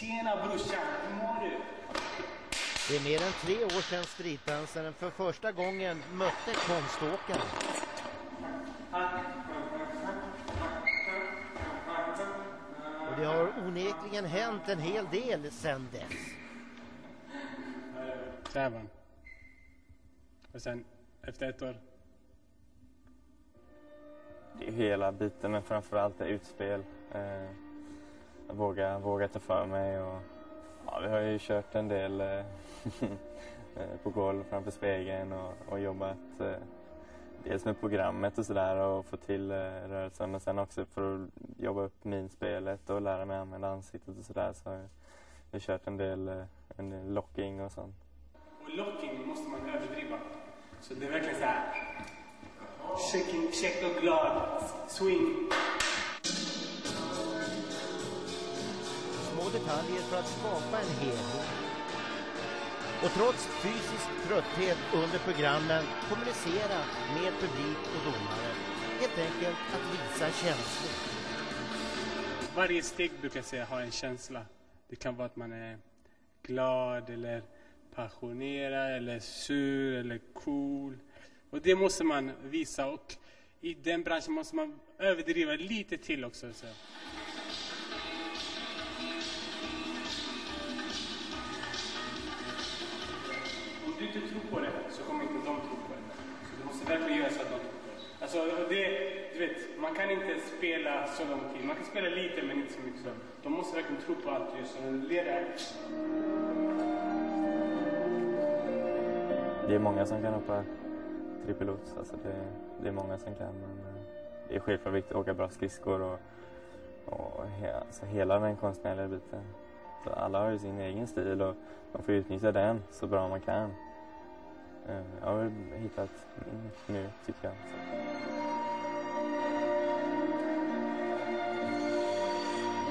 Tjena brorsan, hur mår du? Det är mer än tre år sedan streetdansaren för första gången mötte konståkaren. Och det har onekligen hänt en hel del sedan dess. Så här var han. Och sen efter ett år. Det är hela biten, men framförallt det utspel. Eh, våga, våga ta för mig. Och, ja, vi har ju kört en del eh, eh, på golv framför spegeln och, och jobbat eh, dels med programmet och sådär och få till eh, rörelsen men sen också för att jobba upp minspelet och lära mig använda ansiktet och sådär så har jag, jag kört en del, eh, en del locking och sånt. Och locking måste man överdriva. Så det är verkligen så här. checking, check och glad, swing. Små detaljer för att skapa en helhet. Och trots fysisk trötthet under programmen kommunicera med publik och domare. Helt enkelt att visa känslor. Varje steg brukar jag säga har en känsla. Det kan vara att man är glad eller passionerad eller sur eller cool. Och det måste man visa och i den branschen måste man överdriva lite till också. Så. Du inte tror på det så kommer inte de tro på det. Så du måste verkligen göra så att de tror på det. Alltså, det, du vet, man kan inte spela så lång tid. Man kan spela lite men inte så mycket. Så. De måste verkligen tro på allt du gör. Så det ledare Det är många som kan hoppa trippelots, alltså det, det är många som kan. Men eh, det är självklart viktigt att åka bra skridskor och, och he, alltså hela den konstnärliga biten. Så alla har ju sin egen stil och man får utnyttja den så bra man kan. Eh, Jag har hittat min nu, tycker jag. Så.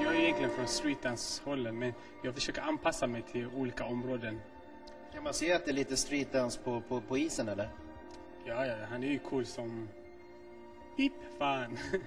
Jag är egentligen från streetdance-hållen men jag försöker anpassa mig till olika områden. Kan man se att det är lite streetdance på, på, på isen eller? Ja, ja, han är ju cool som... Pip, fan.